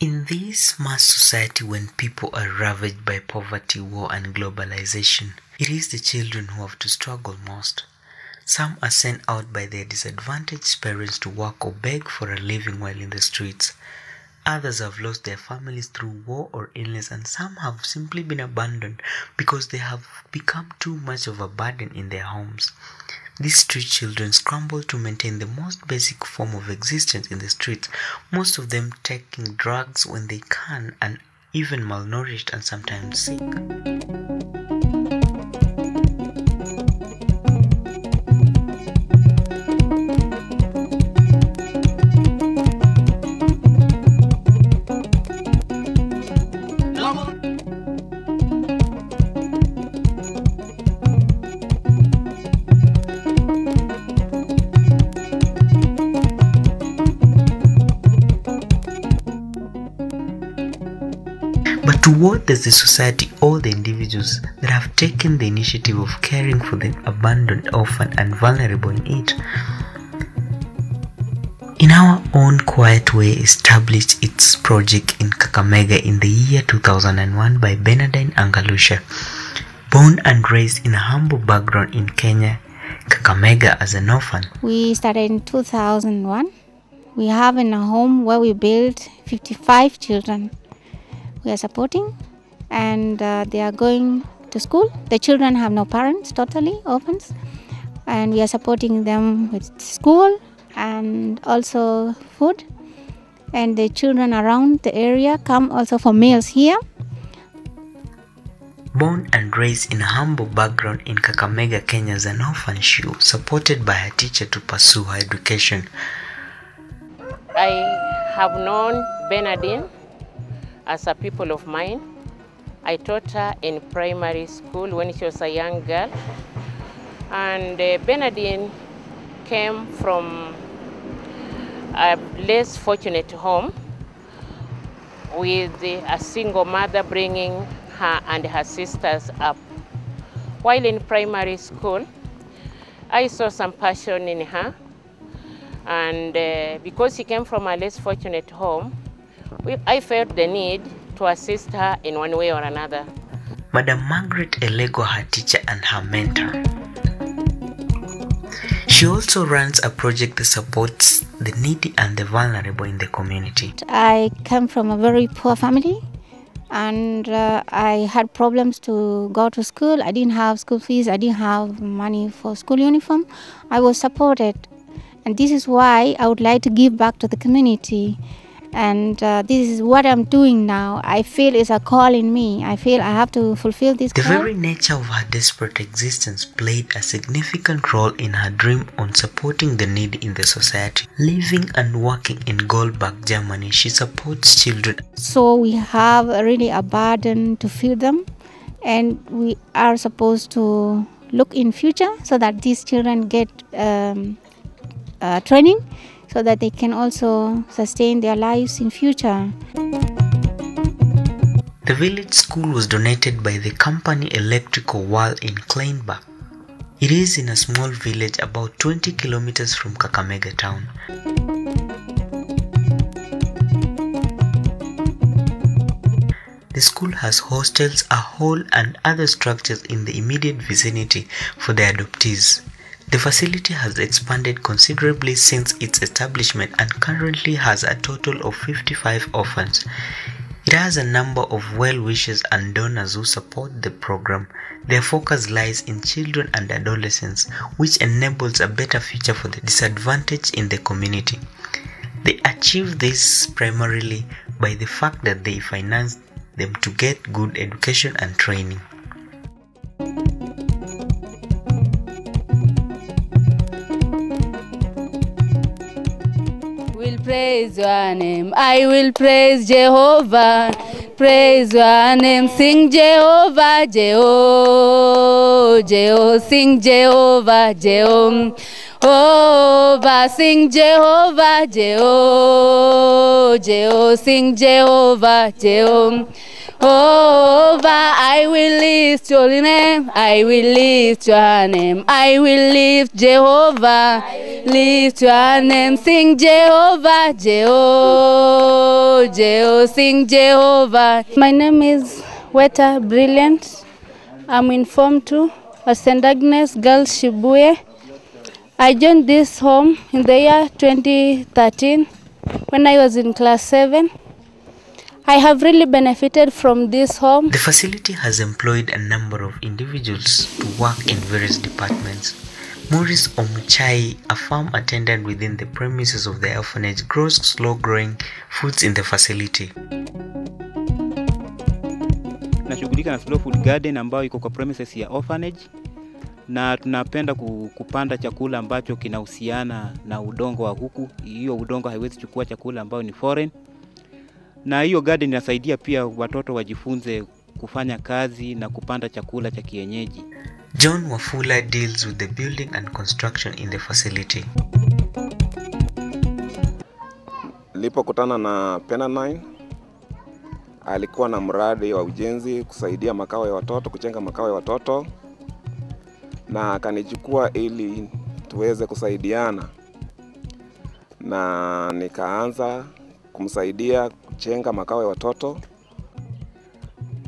In this mass society, when people are ravaged by poverty, war, and globalization, it is the children who have to struggle most. Some are sent out by their disadvantaged parents to work or beg for a living while in the streets. Others have lost their families through war or illness, and some have simply been abandoned because they have become too much of a burden in their homes. These street children scramble to maintain the most basic form of existence in the streets, most of them taking drugs when they can and even malnourished and sometimes sick. Does the society owe the individuals that have taken the initiative of caring for the abandoned, orphan, and vulnerable in it? In our own quiet way, established its project in Kakamega in the year 2001 by Bernardine Angalusha. Born and raised in a humble background in Kenya, Kakamega as an orphan, We started in 2001. We have in a home where we built 55 children. We are supporting, and uh, they are going to school. The children have no parents, totally orphans, and we are supporting them with school and also food. And the children around the area come also for meals here. Born and raised in a humble background in Kakamega, Kenya as an orphan, she was supported by her teacher to pursue her education. I have known Bernardine as a pupil of mine. I taught her in primary school when she was a young girl. And uh, Bernadine came from a less fortunate home with a single mother bringing her and her sisters up. While in primary school, I saw some passion in her. And uh, because she came from a less fortunate home, we, I felt the need to assist her in one way or another. Madam Margaret Elego, her teacher and her mentor. She also runs a project that supports the needy and the vulnerable in the community. I come from a very poor family and uh, I had problems to go to school. I didn't have school fees, I didn't have money for school uniform. I was supported, and this is why I would like to give back to the community. And uh, this is what I'm doing now. I feel it's a call in me. I feel I have to fulfill this The call. very nature of her desperate existence played a significant role in her dream on supporting the need in the society. Living and working in Goldberg, Germany, she supports children So we have really a burden to feed them, and we are supposed to look in future so that these children get um, uh, training, so that they can also sustain their lives in future. The village school was donated by the company Electrical Wall in Kleinbach. It is in a small village about 20 kilometers from Kakamega town. The school has hostels, a hall, and other structures in the immediate vicinity for the adoptees. The facility has expanded considerably since its establishment and currently has a total of 55 orphans. It has a number of well wishers and donors who support the program. Their focus lies in children and adolescents, which enables a better future for the disadvantaged in the community. They achieve this primarily by the fact that they finance them to get good education and training. Praise your name. I will praise Jehovah. Praise your name. Sing Jehovah, Jeho, Jeho. Sing Jehovah, Jeho. Jehovah, sing Jehovah, Jeho, Jeho. Sing Jehovah, Jeho. Jehovah, I will lift your name. I will lift your name. I will lift Jehovah. Lift your name. Sing Jehovah. Jeho, Jeho, sing Jehovah. My name is Weta Brilliant. I'm in Form 2 at St. Agnes Girls Shibuye. I joined this home in the year 2013 when I was in class 7. I have really benefited from this home. The facility has employed a number of individuals to work in various departments. Maurice Omuchai, a farm attendant within the premises of the orphanage, grows slow growing foods in the facility. Tunashughulika na slow food garden ambayo iko kwa premises ya orphanage na tunapenda kupanda chakula ambacho kinahusiana na udongo wa huku. Hiyo udongo haiwezi chukua chakula ambayo ni foreign, na hiyo garden inasaidia pia watoto wajifunze kufanya kazi na kupanda chakula cha kienyeji. John Wafula deals with the building and construction in the facility. Nilipokutana na Penanine alikuwa na mradi wa ujenzi kusaidia makao ya watoto, kujenga makao ya watoto, na akanichukua ili tuweze kusaidiana, na nikaanza kumsaidia kujenga makao ya watoto.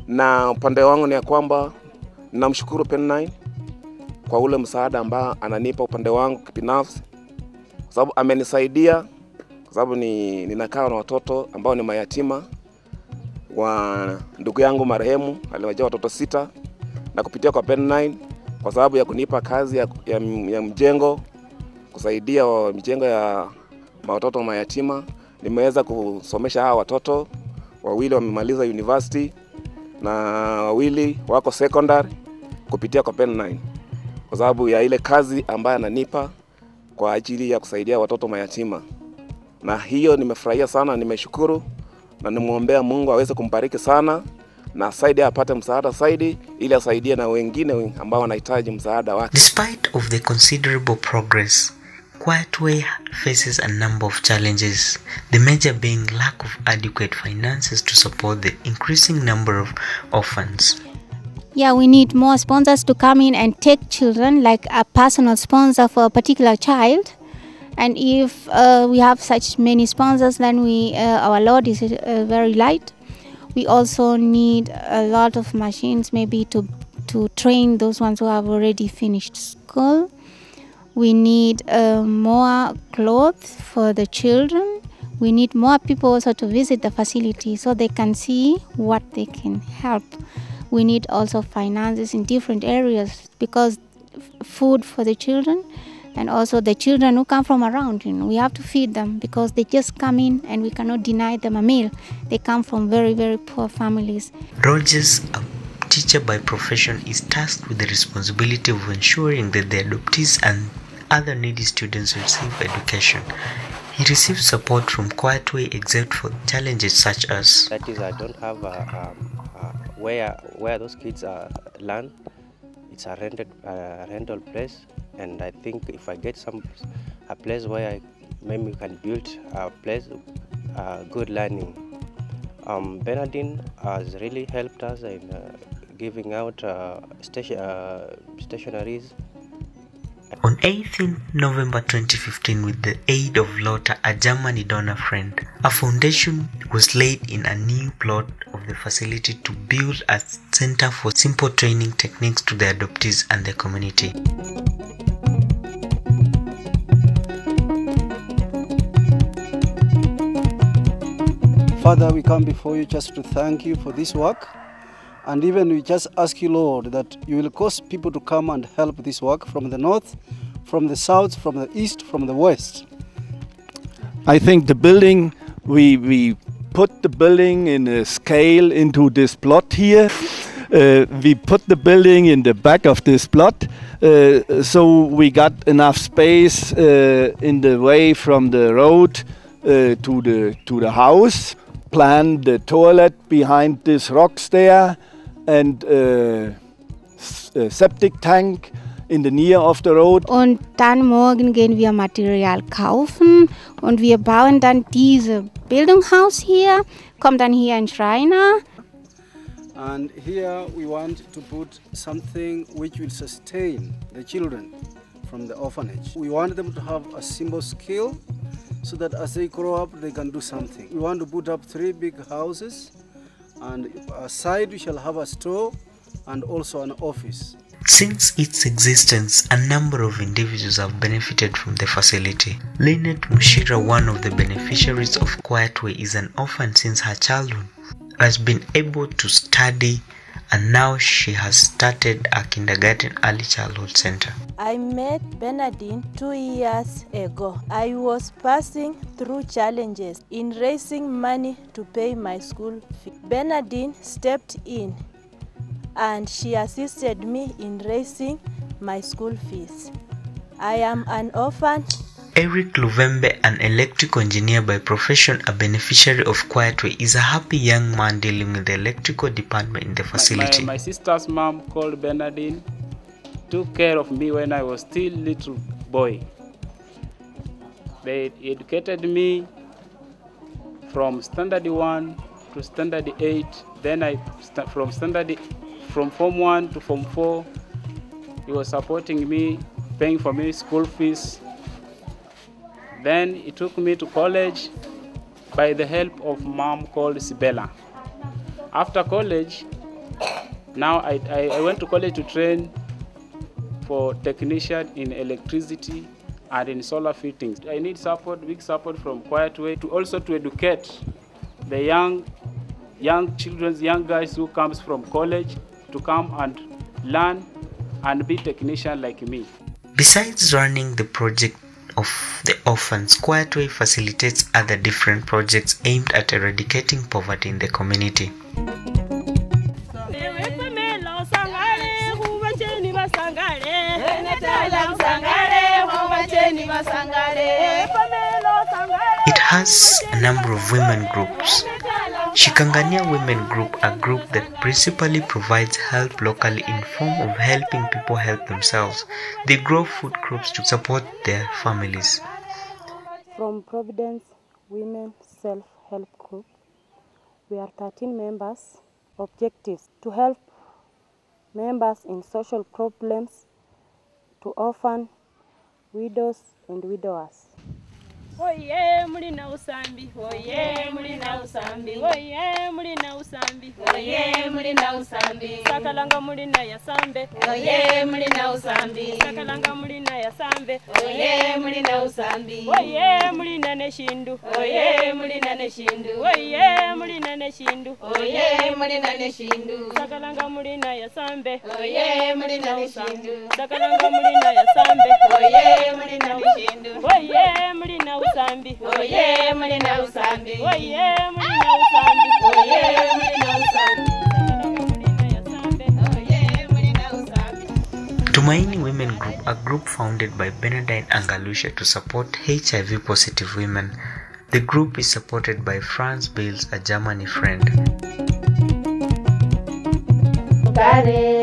Na upande wangu ni ya kwamba namshukuru Pen9 kwa ule msaada ambao ananipa upande wangu kibinafsi, kwa sababu amenisaidia kwa sababu ni ninakaa na watoto ambao ni mayatima wa ndugu yangu marehemu aliwajaa watoto sita, na kupitia kwa Pen9 kwa sababu ya kunipa kazi ya, ya, ya mjengo kusaidia mjengo ya watoto mayatima, nimeweza kusomesha hawa watoto wawili wamemaliza university na wawili wako secondary kupitia kwa Pen9 kwa sababu ya ile kazi ambayo ananipa kwa ajili ya kusaidia watoto mayatima na hiyo nimefurahia sana, nimeshukuru na nimwombea Mungu aweze kumbariki sana na Saidi apate msaada saidi ili asaidie na wengine ambao wanahitaji msaada wake. Despite of the considerable progress, Quietway faces a number of challenges, the major being lack of adequate finances to support the increasing number of orphans. Yeah, we need more sponsors to come in and take children, like a personal sponsor for a particular child. And if uh, we have such many sponsors, then we uh, our load is uh, very light. We also need a lot of machines, maybe to to train those ones who have already finished school. We need uh, more clothes for the children. We need more people also to visit the facility so they can see what they can help. We need also finances in different areas because food for the children and also the children who come from around you know, we have to feed them because they just come in and we cannot deny them a meal they come from very very poor families Rogers, teacher by profession, is tasked with the responsibility of ensuring that the adoptees and other needy students receive education. He receives support from Quietway except for challenges such as That is, I don't have a, um, a where where those kids uh, learn. It's a rented rental place, and I think if I get some a place where I maybe can build a place, uh, good learning. Um, Bernardine has really helped us in uh, giving out uh, station uh, stationaries On 18 November 2015, with the aid of Lotta, a Germany donor friend, a foundation was laid in a new plot of the facility to build a center for simple training techniques to the adoptees and the community. Father, we come before you just to thank you for this work. And even we just ask you, Lord, that you will cause people to come and help this work from the north, from the south, from the east, from the west. I think the building, we, we put the building in a scale into this plot here. Uh, we put the building in the back of this plot, uh, so we got enough space uh, in the way from the road uh, to the to the house. Plan the toilet behind these rocks there, and uh, s- a septic tank in the near of the road. und dann morgen gehen wir Material kaufen und wir bauen dann diese Bildungshaus hier kommt dann hier ein Schreiner And here we want to put something which will sustain the children from the orphanage. We want them to have a simple skill so that as they grow up, they can do something. We want to put up three big houses, and aside we shall have a store and also an office. Since its existence, a number of individuals have benefited from the facility. Lynette Mushira, one of the beneficiaries of Quietway, is an orphan since her childhood, has been able to study and now she has started a kindergarten early childhood center. I met Bernardine two years ago. I was passing through challenges in raising money to pay my school fee. Bernardine stepped in and she assisted me in raising my school fees. I am an orphan Eric Luvembe, an electrical engineer by profession, a beneficiary of Quietway, is a happy young man dealing with the electrical department in the facility. My, my sister's mom called Bernardine took care of me when I was still little boy. They educated me from standard 1 to standard 8. Then I st- from standard from form 1 to form 4. He was supporting me, paying for me school fees. Then he took me to college by the help of mom called Sibella. After college, now I, I, I went to college to train for technician in electricity and in solar fittings. I need support, big support from Quietway to also to educate the young young children, young guys who comes from college to come and learn and be technician like me. Besides running the project of the orphans, Quietway facilitates other different projects aimed at eradicating poverty in the community. It has a number of women groups. Shikangania Women Group, a group that principally provides help locally in form of helping people help themselves. They grow food crops to support their families. From Providence Women Self Help Group, we are 13 members. Objectives to help members in social problems, to orphan, widows, and widowers. oye muli na usambi oye muli na usambi oye muli na usambi oye muli na usambi sakalanga muli na yasambe oye muli na usambi sakalanga muli na yasambe oye muli na usambi oye muli na neshindu oye muli na neshindu oye muli na neshindu oye muli na neshindu sakalanga muli na yasambe oye muli na neshindu sakalanga muli na yasambe oye muli na neshindu oye muli na usambi oye mulina usambi oye mulina usambi oye mulina usambi Tumaini Women Group, a group founded by Bernardine Angalusha to support HIV positive women. The group is supported by Franz Bales, a Germany friend. Karibu,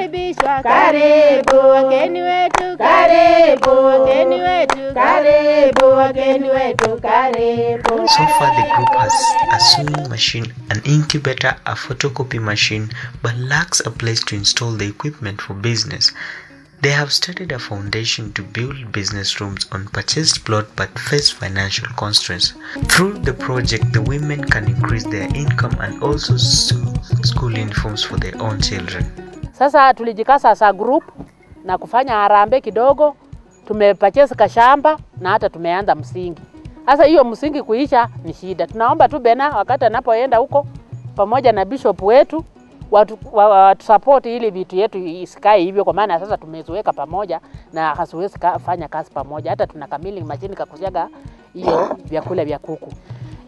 unakaribishwa. Karibu wageni wetu, karibu wageni wetu, karibu wageni wetu, karibu. So far, the group has a sewing machine, an incubator, a photocopy machine, but lacks a place to install the equipment for business. They have started a foundation to build business rooms on purchased plot but face financial constraints. Through the project, the women can increase their income and also sew school uniforms for their own children. Sasa tulijikasa sa group na kufanya harambe kidogo, tumepachesa kashamba na hata tumeanza msingi. Sasa hiyo msingi kuisha ni shida. Tunaomba tu Bena wakati anapoenda huko pamoja na bishop wetu watu, wa, watu support ili vitu yetu isikae hivyo, kwa maana sasa tumeziweka pamoja na hasiwezi fanya kazi pamoja. Hata tunakamili mashini kakusiaga hiyo vyakula vya kuku.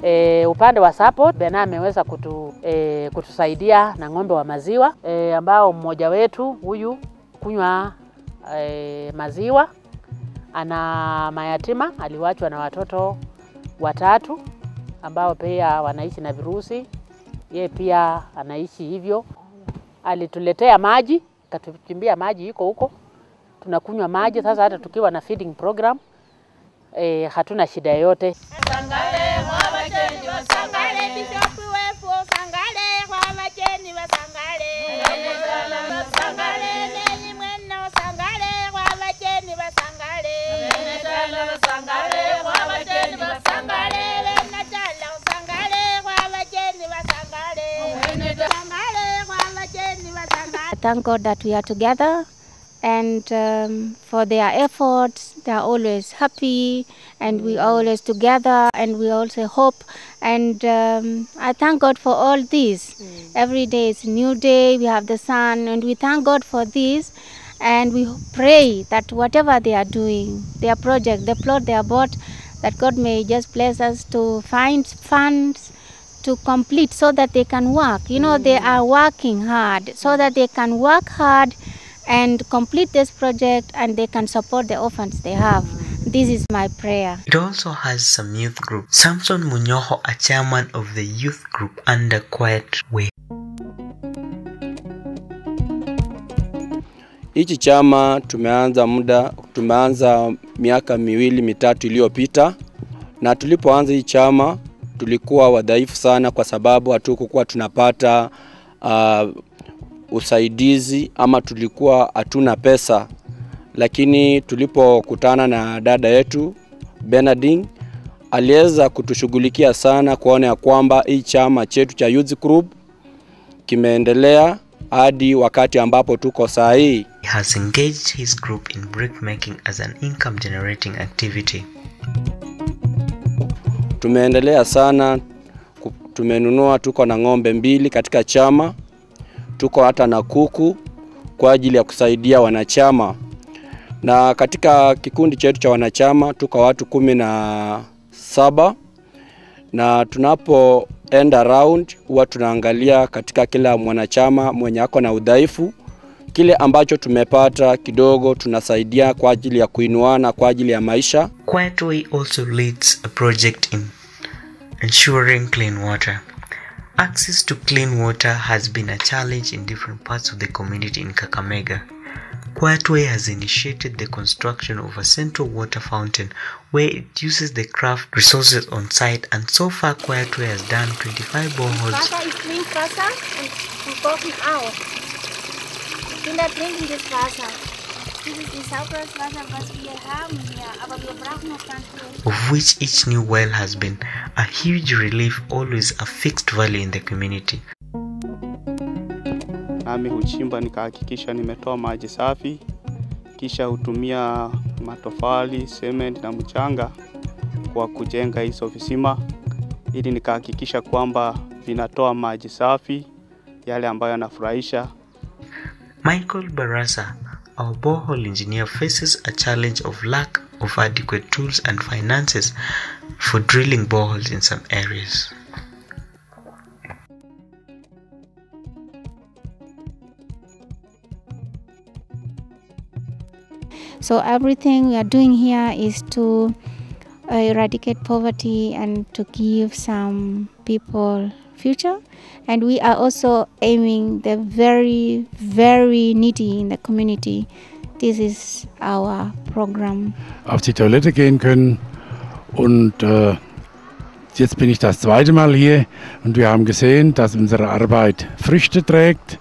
E, upande wa support Bena ameweza kutu, e, kutusaidia na ng'ombe wa maziwa e, ambao mmoja wetu huyu kunywa e, maziwa ana mayatima, aliwachwa na watoto watatu ambao pia wanaishi na virusi ye pia anaishi hivyo. Alituletea maji, katuchimbia maji iko huko, tunakunywa maji sasa. Hata tukiwa na feeding program e, hatuna shida yoyote. Thank God that we are together and um, for their efforts. They are always happy and we are always together and we also hope. And um, I thank God for all this. Every day is a new day, we have the sun, and we thank God for this. And we pray that whatever they are doing, their project, the plot they are bought, that God may just bless us to find funds to complete so that they can work. You know, mm. they are working hard so that they can work hard and complete this project and they can support the orphans they have. This is my prayer. It also has some youth group. Samson Munyoho, a chairman of the youth group under Quiet Way. Hichi chama tumeanza muda, tumeanza miaka miwili mitatu iliyopita, na tulipoanza hii chama tulikuwa wadhaifu sana, kwa sababu hatukukuwa tunapata uh, usaidizi ama tulikuwa hatuna pesa, lakini tulipokutana na dada yetu Bernardine aliweza kutushughulikia sana kuona ya kwamba hii chama chetu cha Youth Group kimeendelea hadi wakati ambapo tuko saa hii. He has engaged his group in brickmaking as an income generating activity. Tumeendelea sana, tumenunua, tuko na ng'ombe mbili katika chama, tuko hata na kuku kwa ajili ya kusaidia wanachama, na katika kikundi chetu cha wanachama tuko watu kumi na saba na tunapoenda round huwa tunaangalia katika kila mwanachama mwenye ako na udhaifu, kile ambacho tumepata kidogo tunasaidia kwa ajili ya kuinuana kwa ajili ya maisha. Quiet also leads a project in ensuring clean water. Access to clean water has been a challenge in different parts of the community in Kakamega. Quiet has initiated the construction of a central water fountain where it uses the craft resources on site and so far Quiet has done 25 boreholes Kinder trinken das Wasser. Of which each new well has been a huge relief always a fixed value in the community. nami huchimba nikahakikisha nimetoa maji safi, kisha hutumia matofali, cement na mchanga kwa kujenga hizo visima, ili nikahakikisha kwamba vinatoa maji safi yale ambayo yanafurahisha. Michael Barasa, our borehole engineer, faces a challenge of lack of adequate tools and finances for drilling boreholes in some areas. So everything we are doing here is to eradicate poverty and to give some people future. And we are also aiming the very, very needy in the community. This is our program. auf die Toilette gehen können. Und äh, jetzt bin ich das zweite Mal hier und wir haben gesehen, dass unsere Arbeit Früchte trägt.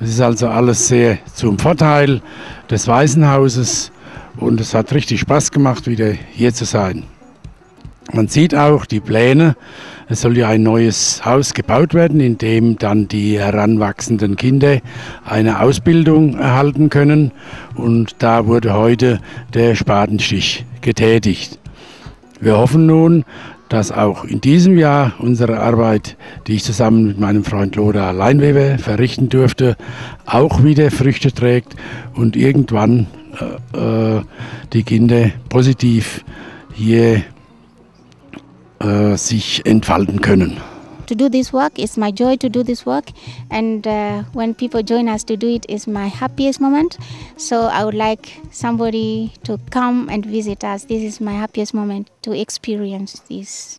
Es ist also alles sehr zum Vorteil des Waisenhauses und es hat richtig Spaß gemacht, wieder hier zu sein. Man sieht auch die Pläne. Es soll ja ein neues Haus gebaut werden, in dem dann die heranwachsenden Kinder eine Ausbildung erhalten können. Und da wurde heute der Spatenstich getätigt. Wir hoffen nun, dass auch in diesem Jahr unsere Arbeit, die ich zusammen mit meinem Freund Loda Leinweber verrichten durfte, auch wieder Früchte trägt und irgendwann äh, äh, die Kinder positiv hier äh, sich entfalten können. To do this work is my joy to do this work, and uh, when people join us to do it is my happiest moment. So I would like somebody to come and visit us. This is my happiest moment to experience this.